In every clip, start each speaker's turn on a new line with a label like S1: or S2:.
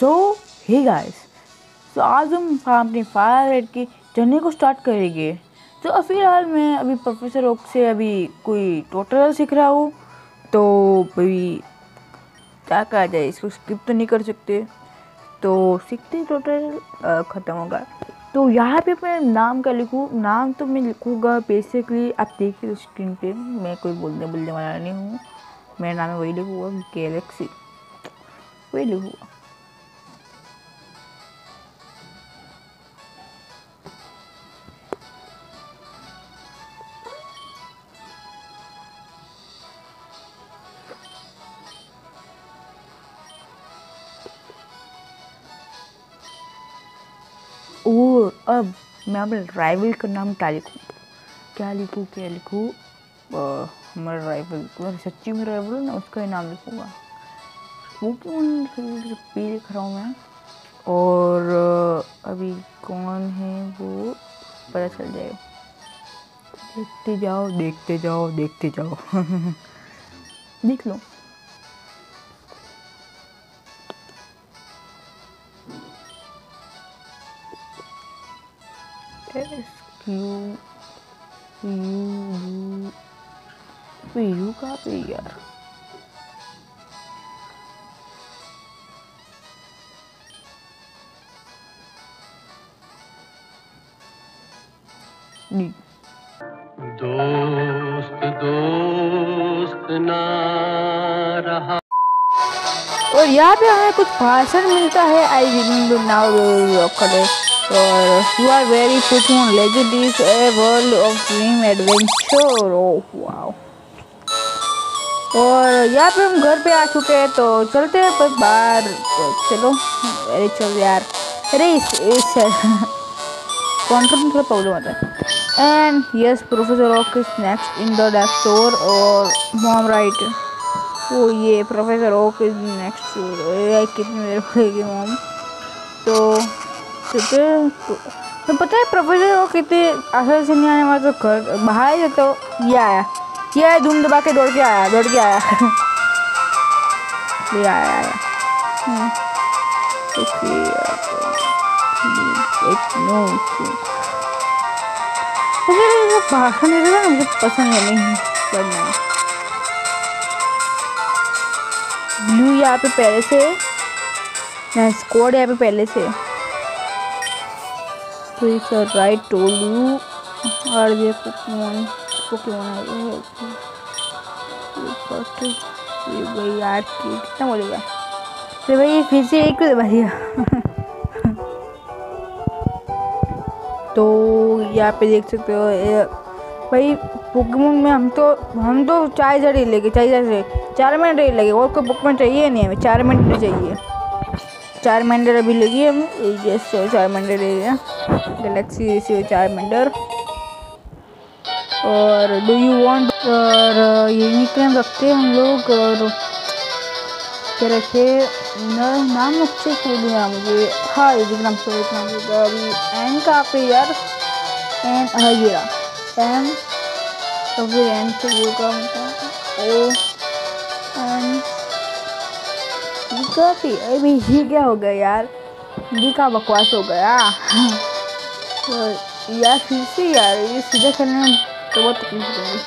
S1: सो ही guys तो आज हम अपनी फायर रेड की जर्नी को स्टार्ट करेंगे। तो फ़िलहाल मैं अभी प्रोफेसर ओक से अभी कोई टोटल सीख रहा हूँ। तो अभी क्या कहा जाए, इसको स्किप तो नहीं कर सकते। तो सीखते टोटल ख़त्म होगा। तो यहाँ पे मैं नाम का लिखूँ। नाम तो मैं लिखूँगा बेसिकली आप देखिए स्क्रीन पे, मैं कोई बोलने बोलने वाला नहीं हूँ। मेरा नाम वही लिखूँगा गैलेक्सी वही लिखूँगा। और अब मैं अपने राइवल का नाम क्या लिखूँ क्या लिखूँ? क्या लिखूँ हमारा राइवल सच्ची में राइवल है ना, उसका ही नाम लिखूँगा। वो क्यों पी लिख रहा हूँ मैं। और अभी कौन है वो? पता चल जाएगा। देखते जाओ देखते जाओ देखते जाओ। देख लो। एस यू यू यू यू का पे यार
S2: दोस्त दोस्त ना रहा।
S1: और यहाँ पे हमें कुछ भाषण मिलता है। आई रिमेम्बर नाउ करे और you are very put on legend is a world of dream adventure oh wow और यहाँ पे हम घर पे आ चुके हैं तो चलते हैं बस बाहर। तो चलो, अरे चल यार। अरे इस इस कॉन्ट्रोल में थोड़ा प्रॉब्लम आता है। And yes professor of is next in the desk store और मॉम राइट वो ये प्रोफेसर ओक इज़ नेक्स्ट कितनी देर होगी मॉम तो है तो, तो पता है प्रोफेसर ओक कितने आसानी से नहीं आने वाला तो घर बाहर ही तो ये आया ये आया धूम दबा के दौड़ के आया दौड़ के आया ये आया आया नो मुझे भाषण दे रहा मुझे पसंद नहीं पढ़ना ब्लू यहाँ पे पहले से स्कोड यहाँ पे पहले से इट्स राइट टोल यू और ये पोकेमोन पोकेमोन है, ये बट ये भाई यार कितना बोलेगा तो भाई फिर से एक भैया तो यहाँ पे देख सकते हो भाई पोकेमोन में हम तो हम तो चार जड़ ही लेंगे चार से, चार मिनट ही लगे और कोई पोकेमोन चाहिए नहीं हमें, चार मिनट चाहिए। चार मिनट अभी लगी हम जैसे चार मिनट ले लिया गैलेक्सी से चार मिनट और डू यू वांट और ये निकल रखते हैं हम लोग, और क्या रखे? नाम अच्छे से दिया मुझे। हाँ ये नाम से अभी एन का पे यार? एन हाँ ये एम तो फिर एन से वो का ओ काफ़ी अभी ये क्या हो गया यार ये का बकवास हो गया तो यार फिर से यार ये सीधे करने में तो बहुत तकलीफ़ होगी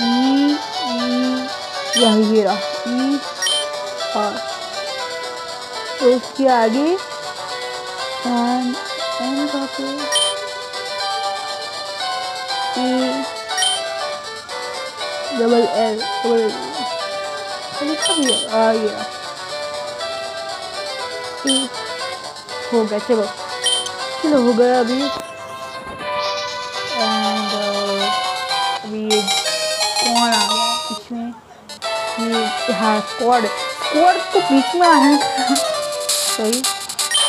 S1: ई ई यही ये रहा ई और इसके आगे का E double L double L आ गया ई हो गया, चलो। चलो, हो गया अभी। एंड अभी ये कौन आ गया? ये हाँ स्क्वाड स्क्वाड तो बीच में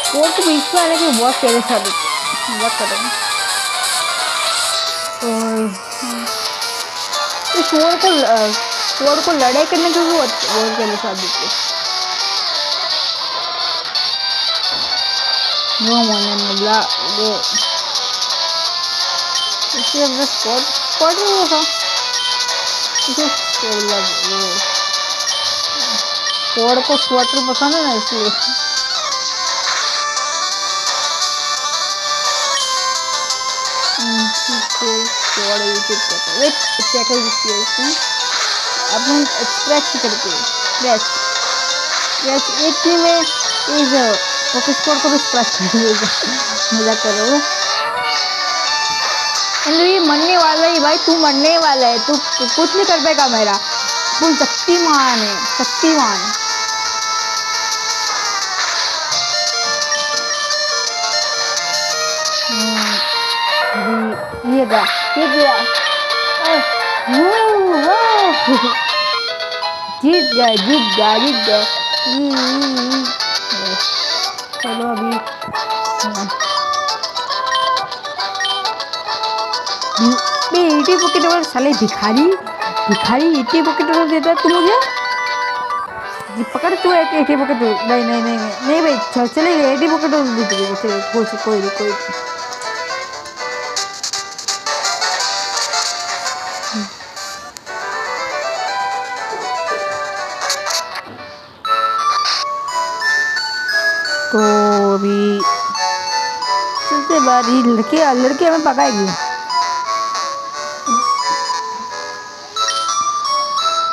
S1: स्क्वाड तो बीच में आने के बहुत पहले साबित बहुत करेंगे स्क्वाड को स्क्वाड को लड़ाई करने के बहुत बहुत पहले साबित है no one in the black goal. Does she have this squad? Squad rule with her? Just so lovely. Squad को स्क्वाटर पसंद है ना इसलिए स्क्वाड यूट्यूब पर वेट चेक कर दीजिए इसमें अब हम स्क्रैच करते हैं स्क्रैच स्क्रैच एक में इज़ फोकस कोड को भी स्क्रैच कर देगा मज़ा करो। ये मरने वाला ही भाई, तू मरने वाला है, तू कुछ नहीं कर पाएगा मेरा। फुल शक्तिमान है, शक्तिमान। ये गया ये गया जीत गया जीत गया जीत गया। चलो अभी एटी पॉकेट वाला साले भिखारी भिखारी एटी पॉकेट वाला देता है तू मुझे जी पकड़ तू एक एटी पॉकेट नहीं नहीं नहीं नहीं भाई चल चलेगा एटी पॉकेट वाला दे देगा चलो कोई कोई नहीं कोई बार ये लड़के लड़के हमें पकाएगी।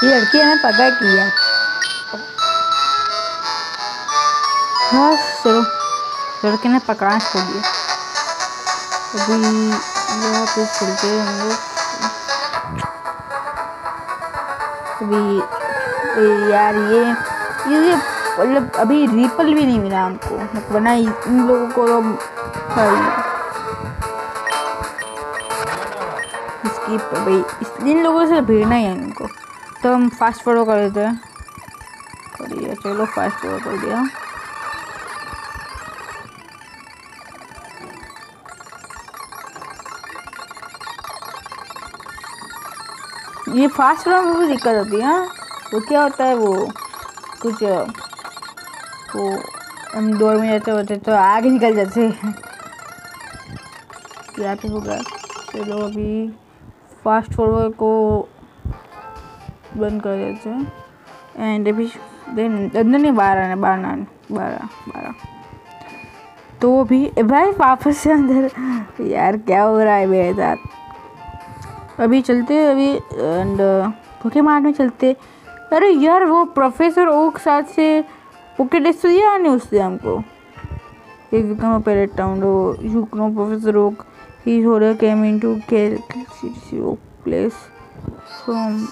S1: ये लड़की हमें पकाएगी यार। हाँ चलो लड़के ने पकड़ना छोड़ दिया अभी यहाँ पे चलते हैं हम लोग अभी यार ये ये मतलब अभी रिपल भी नहीं मिला हमको। वरना इन लोगों को तो स्किप भाई इन लोगों से भिड़ना ही है इनको तो हम फास्ट फॉलो कर देते हैं। करिए चलो फास्ट फॉलो कर दिया। ये फास्ट फॉलो में भी दिक्कत होती है हाँ? वो क्या होता है वो? कुछ वो, हम दौड़ में जाते होते तो आगे निकल जाते क्या पे होगा? चलो, अभी फास्ट फॉरवर्ड को बंद कर देते हैं। एंड अभी देन अंदर नहीं बारह आना बारह बारह बारह तो अभी भाई वापस से अंदर। यार क्या हो रहा है मेरे साथ? अभी चलते अभी एंड पोके मार्ट में चलते अरे यार वो प्रोफेसर ओक साथ से पोकेट तो दिया नहीं उससे हमको। up at town, oh, you know Professor Oak. His horror came into City Oak place from.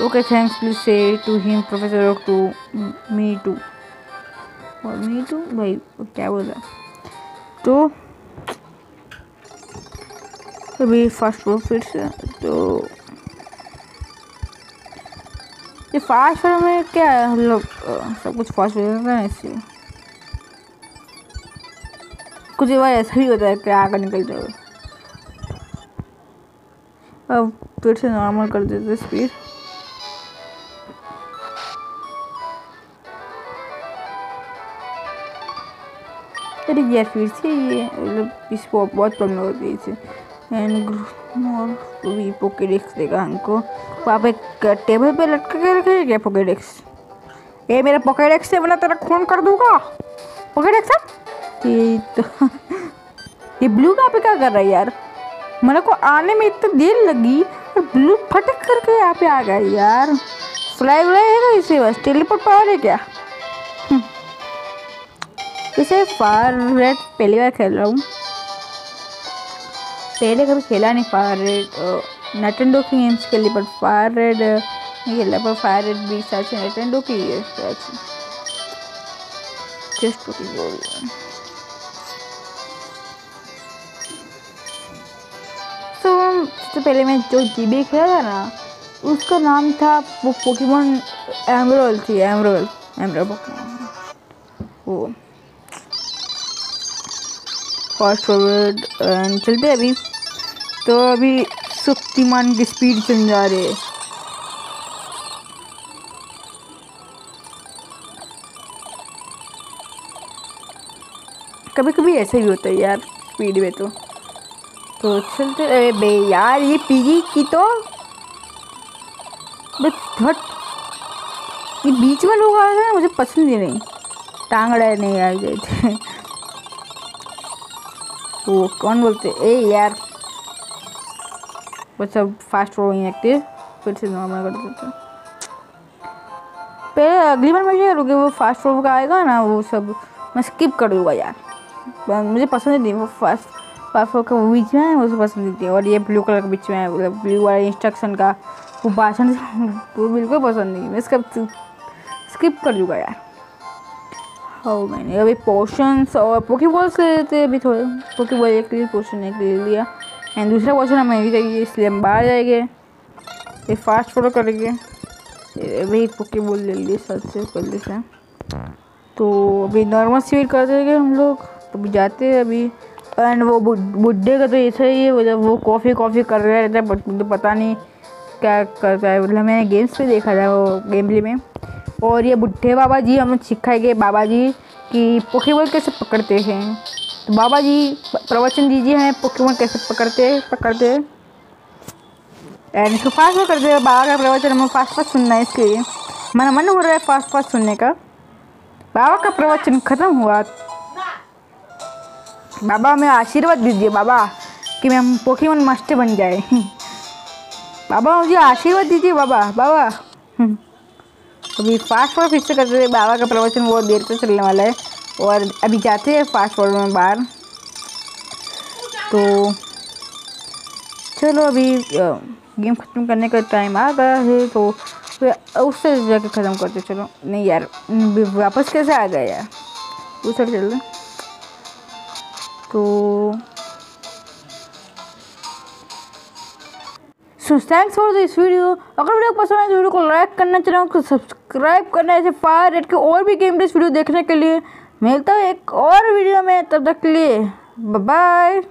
S1: Okay, thanks. Please say to him, Professor Oak, to me too. और मी टू भाई क्या बोला तो अभी फर्स्ट फ्लोर फिर से तो ये फास्ट फ्लोर में क्या है हम लोग अ, सब कुछ फास्ट फ्लोर में है इसलिए कुछ बार ऐसा ही होता है कि आगे निकल जाओ अब फिर से नॉर्मल कर देते स्पीड अरे यार, फिर से ये मतलब इसको बहुत प्रॉब्लम है इसे एंड और भी पोकेडेक्स देगा हमको। वहाँ पे टेबल पे लटका के रखे क्या पोकेडेक्स ये मेरा पोकेडेक्स से बना तेरा खून कर दूँगा। पोकेडेक्स है? ये तो। ये ब्लू कहाँ पे क्या कर रहा है यार? मेरे को आने में इतनी देर लगी, और ब्लू फटक करके यहाँ पे आ गया यार। फ्लाई व्लाई है ना इसे बस? टेलीपोर्ट पावर है क्या? इसे फार रेड पहली बार खेल रहा हूँ। पहले कभी खेला नहीं फार रेड नटेंडो की गेम्स खेली बट फार रेड नहीं खेला पर फार रेड भी सच नटेंडो की है सच जस्ट की बोल सबसे पहले मैं जो जीबी खेला था ना, उसका नाम था वो पोकेमोन एमरोल थी एमरोल एमरोल पोकेमोन वो। फास्ट फॉरवर्ड चलते हैं अभी। तो अभी शक्तिमान की स्पीड चल जा रही है। कभी कभी ऐसा ही होता है यार स्पीड में तो। तो चलते अरे बे, यार, ये पीगी की तो हट ये बीच में लोग आ गए ना मुझे पसंद ही नहीं। टांगड़ा नहीं आ गए थे। वो कौन बोलते? ए, यार। वो सब फास्ट फॉरवर्डिंग एक्टिव फिर से नॉर्मल कर देते हैं। पहले अगली बार मैं क्या करूँगी वो फास्ट फॉरवर्ड का आएगा ना, वो सब मैं स्किप कर दूँगा यार। मुझे पसंद नहीं, वो फास्ट का वो बीच में है मुझे पसंद नहीं थी और ये ब्लू कलर के बीच में है मतलब ब्लू वाला इंस्ट्रक्शन का वो भाषण वो बिल्कुल पसंद नहीं मैं इसका स्किप कर दूँगा यार। हाँ मैंने, अभी पोर्शंस और पोकी बॉल्स ले लेते अभी थोड़े। पोकी बॉल एक लिए पोर्शन एक ले लिया। एंड दूसरा पोर्शन हमें भी चाहिए, इसलिए हम बाहर जाएँगे। ये फास्ट फॉलो करेंगे। अभी पोकी बॉल ले लिए सर से। हैं तो अभी नॉर्मल सीट कर देंगे हम लोग। तो अभी जाते हैं अभी। एंड वो बुड्ढे का तो ऐसा ही है जब वो कॉफ़ी कॉफ़ी कर रहा रहता है पता नहीं क्या करता है। मतलब मैंने गेम्स पे देखा था वो गेम प्ले में। और ये बुढ़े बाबा जी हमें सिखाएँगे बाबा जी कि पोकेमोन कैसे पकड़ते हैं। तो बाबा जी, प्रवचन दीजिए हमें पोकेमोन कैसे पकड़ते पकड़ते। एंड फास्ट में करते हैं, बाबा का प्रवचन हमें फास्ट फास्ट सुनना है इसके लिए। मेरा मन हो रहा है फास्ट फास्ट सुनने का। बाबा का प्रवचन खत्म हुआ। बाबा, हमें आशीर्वाद दीजिए बाबा, कि मैं पोकेमोन मास्टर बन जाए। बाबा, मुझे आशीर्वाद दीजिए बाबा बाबा। अभी फास्ट फॉरवर्ड फिर से करते थे, बाबा का प्रवचन बहुत देर तक चलने वाला है, और अभी जाते हैं फास्ट फॉरवर्ड में बाहर। तो चलो अभी गेम ख़त्म करने का टाइम आ गया है तो उससे जाके ख़त्म करते चलो, नहीं यार, वापस कैसे आ गए यार? उस चल रहे तो so thanks for this video अगर वीडियो पसंद आए तो वीडियो को लाइक करना चैनल को सब्सक्राइब करना, ऐसे फायर रेट के और भी गेम वीडियो देखने के लिए। मिलता है एक और वीडियो में, तब तक के लिए बाय